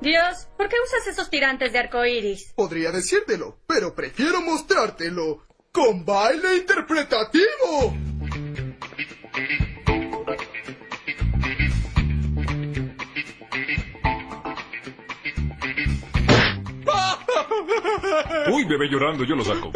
Dios, ¿por qué usas esos tirantes de arco iris? Podría decírtelo, pero prefiero mostrártelo con baile interpretativo. Uy, bebé llorando, yo lo saco.